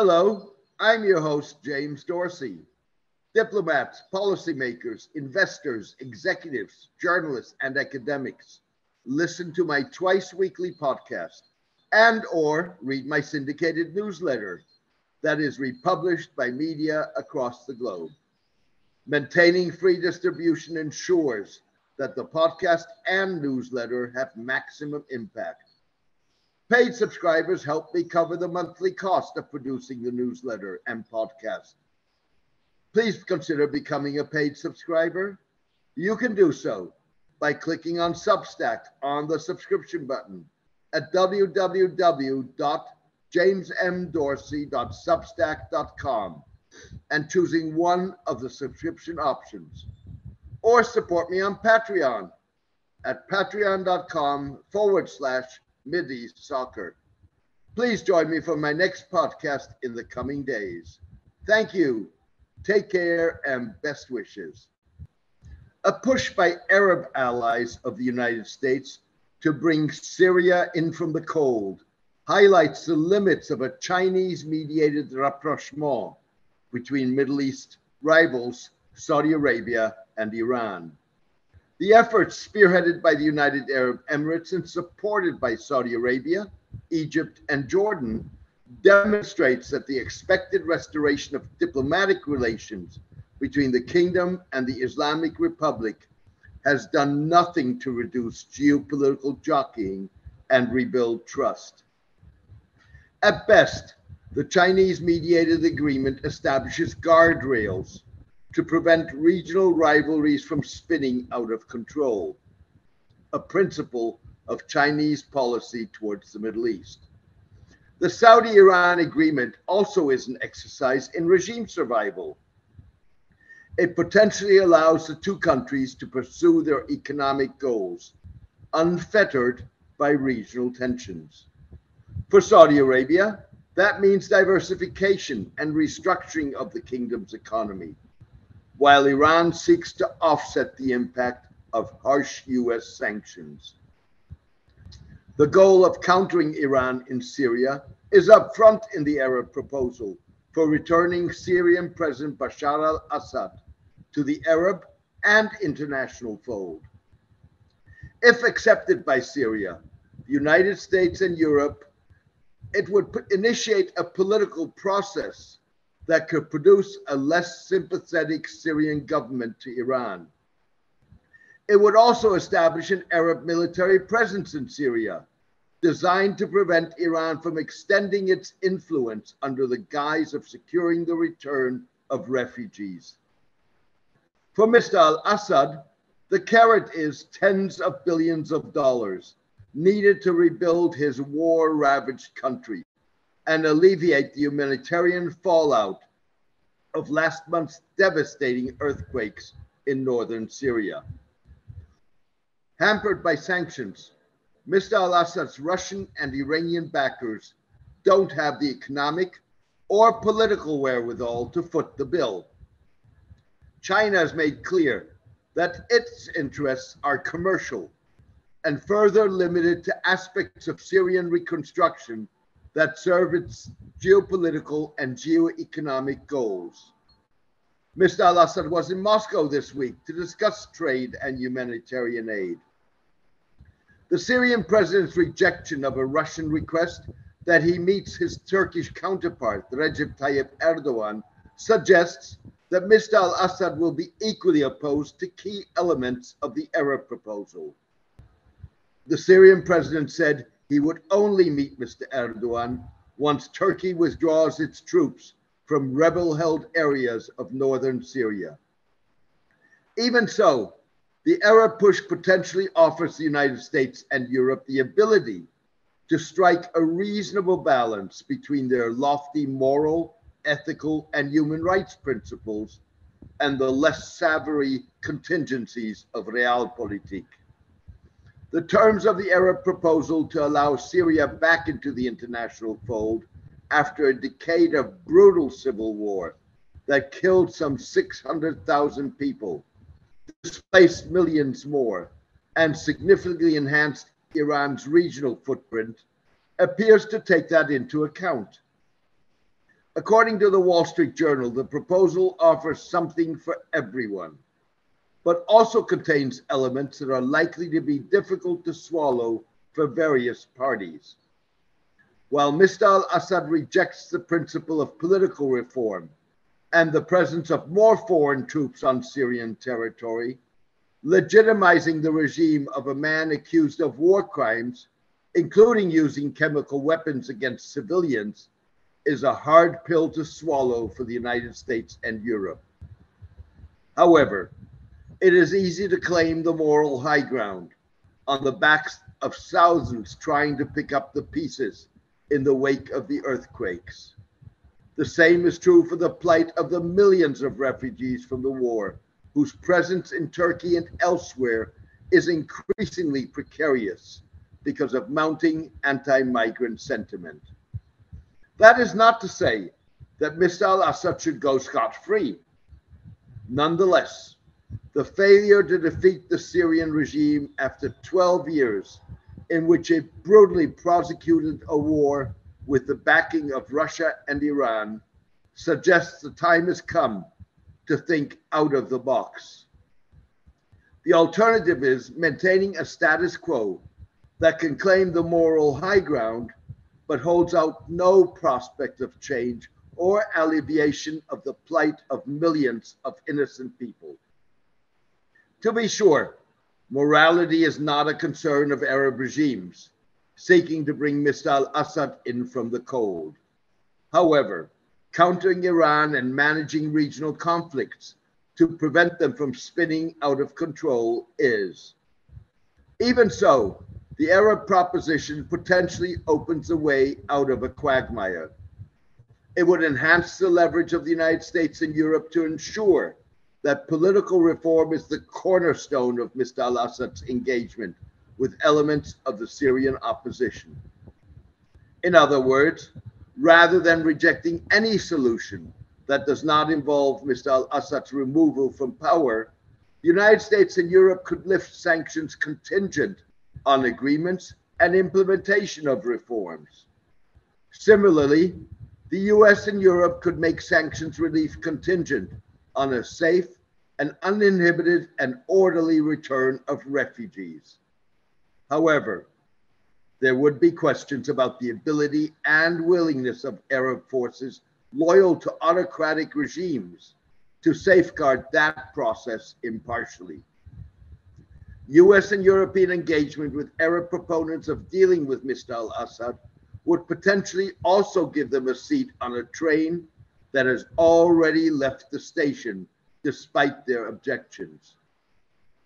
Hello, I'm your host, James Dorsey. Diplomats, policymakers, investors, executives, journalists, and academics listen to my twice weekly podcast and or read my syndicated newsletter that is republished by media across the globe. Maintaining free distribution ensures that the podcast and newsletter have maximum impact. Paid subscribers help me cover the monthly cost of producing the newsletter and podcast. Please consider becoming a paid subscriber. You can do so by clicking on Substack on the subscription button at www.jamesmdorsey.substack.com and choosing one of the subscription options. Or support me on Patreon at patreon.com forward slash Mideast Soccer. Please join me for my next podcast in the coming days. Thank you. Take care and best wishes. A push by Arab allies of the United States to bring Syria in from the cold highlights the limits of a Chinese mediated rapprochement between Middle East rivals Saudi Arabia and Iran. The efforts spearheaded by the United Arab Emirates and supported by Saudi Arabia, Egypt, and Jordan demonstrates that the expected restoration of diplomatic relations between the kingdom and the Islamic Republic has done nothing to reduce geopolitical jockeying and rebuild trust. At best, the Chinese mediated agreement establishes guardrails to prevent regional rivalries from spinning out of control, a principle of Chinese policy towards the Middle East. The Saudi Iran agreement also is an exercise in regime survival. It potentially allows the two countries to pursue their economic goals, unfettered by regional tensions. For Saudi Arabia, that means diversification and restructuring of the kingdom's economy while Iran seeks to offset the impact of harsh US sanctions. The goal of countering Iran in Syria is up front in the Arab proposal for returning Syrian President Bashar al Assad to the Arab and international fold. If accepted by Syria, the United States and Europe, it would initiate a political process that could produce a less sympathetic Syrian government to Iran. It would also establish an Arab military presence in Syria, designed to prevent Iran from extending its influence under the guise of securing the return of refugees. For Mr. al Assad, the carrot is tens of billions of dollars needed to rebuild his war ravaged country and alleviate the humanitarian fallout of last month's devastating earthquakes in northern Syria. Hampered by sanctions, Mr. al Assad's Russian and Iranian backers don't have the economic or political wherewithal to foot the bill. China has made clear that its interests are commercial and further limited to aspects of Syrian reconstruction that serve its geopolitical and geoeconomic goals. Mr. al Assad was in Moscow this week to discuss trade and humanitarian aid. The Syrian president's rejection of a Russian request that he meets his Turkish counterpart, Recep Tayyip Erdogan, suggests that Mr. al Assad will be equally opposed to key elements of the Arab proposal. The Syrian president said he would only meet Mr. Erdogan once Turkey withdraws its troops from rebel held areas of northern Syria. Even so, the Arab push potentially offers the United States and Europe the ability to strike a reasonable balance between their lofty moral, ethical, and human rights principles and the less savory contingencies of realpolitik. The terms of the Arab proposal to allow Syria back into the international fold after a decade of brutal civil war that killed some 600,000 people, displaced millions more, and significantly enhanced Iran's regional footprint, appears to take that into account. According to the Wall Street Journal, the proposal offers something for everyone, but also contains elements that are likely to be difficult to swallow for various parties. While Mr. al Assad rejects the principle of political reform and the presence of more foreign troops on Syrian territory, legitimizing the regime of a man accused of war crimes, including using chemical weapons against civilians, is a hard pill to swallow for the United States and Europe. However, it is easy to claim the moral high ground on the backs of thousands trying to pick up the pieces in the wake of the earthquakes. The same is true for the plight of the millions of refugees from the war, whose presence in Turkey and elsewhere is increasingly precarious because of mounting anti migrant sentiment. That is not to say that Mr. al Assad should go scot free. Nonetheless, the failure to defeat the Syrian regime after 12 years, in which it brutally prosecuted a war with the backing of Russia and Iran, suggests the time has come to think out of the box. The alternative is maintaining a status quo that can claim the moral high ground but holds out no prospect of change or alleviation of the plight of millions of innocent people. To be sure, morality is not a concern of Arab regimes seeking to bring Mr. al Assad in from the cold. However, countering Iran and managing regional conflicts to prevent them from spinning out of control is. Even so, the Arab proposition potentially opens a way out of a quagmire. It would enhance the leverage of the United States and Europe to ensure that political reform is the cornerstone of Mr. al Assad's engagement with elements of the Syrian opposition. In other words, rather than rejecting any solution that does not involve Mr. al Assad's removal from power, the United States and Europe could lift sanctions contingent on agreements and implementation of reforms. Similarly, the US and Europe could make sanctions relief contingent on a safe and uninhibited and orderly return of refugees. However, there would be questions about the ability and willingness of Arab forces loyal to autocratic regimes to safeguard that process impartially. US and European engagement with Arab proponents of dealing with Mr. al Assad would potentially also give them a seat on a train that has already left the station despite their objections.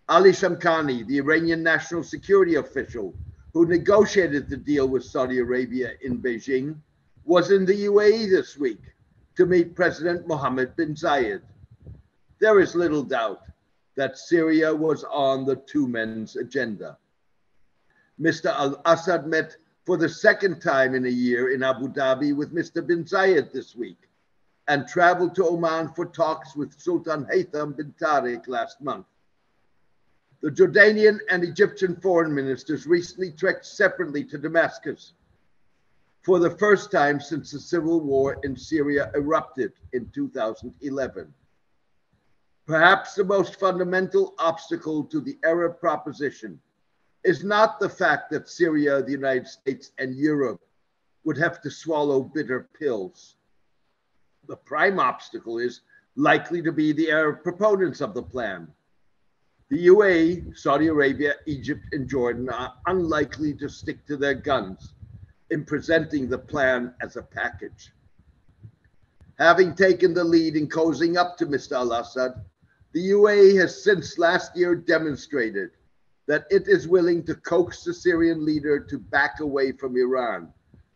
Ali Shamkhani, the Iranian national security official who negotiated the deal with Saudi Arabia in Beijing, was in the UAE this week to meet President Mohammed bin Zayed. There is little doubt that Syria was on the two men's agenda. Mr. al Assad met for the second time in a year in Abu Dhabi with Mr. bin Zayed this week and traveled to Oman for talks with Sultan Haitham bin Tariq last month. The Jordanian and Egyptian foreign ministers recently trekked separately to Damascus for the first time since the civil war in Syria erupted in 2011. Perhaps the most fundamental obstacle to the Arab proposition is not the fact that Syria, the United States, and Europe would have to swallow bitter pills. The prime obstacle is likely to be the Arab proponents of the plan. The UAE, Saudi Arabia, Egypt, and Jordan are unlikely to stick to their guns in presenting the plan as a package. Having taken the lead in cozying up to Mr. al Assad, the UAE has since last year demonstrated that it is willing to coax the Syrian leader to back away from Iran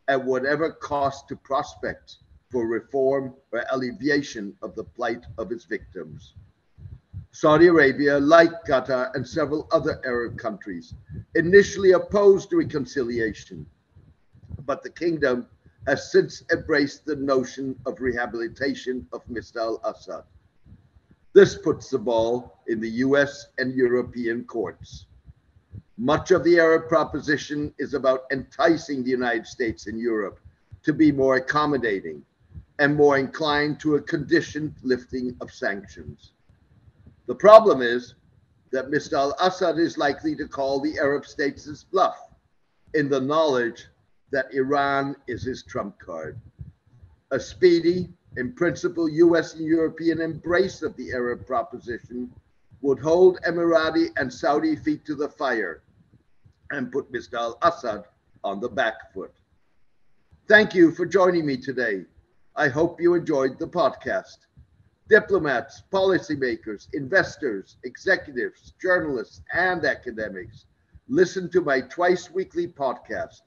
at whatever cost to prospects for reform or alleviation of the plight of its victims. Saudi Arabia, like Qatar and several other Arab countries, initially opposed reconciliation, but the kingdom has since embraced the notion of rehabilitation of Mr. al Assad. This puts the ball in the US and European courts. Much of the Arab proposition is about enticing the United States and Europe to be more accommodating, and more inclined to a conditioned lifting of sanctions. The problem is that Mr. al Assad is likely to call the Arab states' bluff in the knowledge that Iran is his trump card. A speedy, in principle, US and European embrace of the Arab proposition would hold Emirati and Saudi feet to the fire and put Mr. al Assad on the back foot. Thank you for joining me today. I hope you enjoyed the podcast. Diplomats, policymakers, investors, executives, journalists, and academics listen to my twice weekly podcast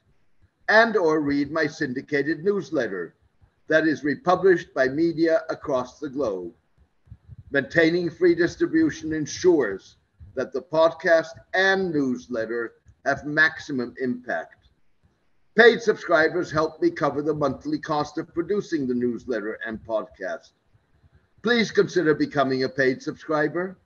and or read my syndicated newsletter that is republished by media across the globe. Maintaining free distribution ensures that the podcast and newsletter have maximum impact. Paid subscribers help me cover the monthly cost of producing the newsletter and podcast. Please consider becoming a paid subscriber.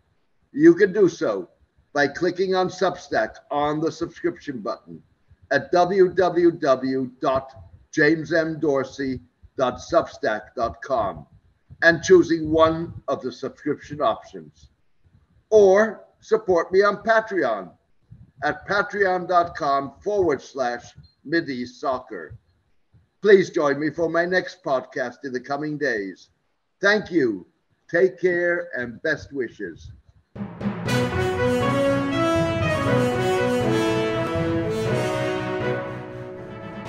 You can do so by clicking on Substack on the subscription button at www.jamesmdorsey.substack.com and choosing one of the subscription options. Or support me on Patreon at patreon.com forward slash Mideast Soccer. Please join me for my next podcast in the coming days. Thank you. Take care and best wishes.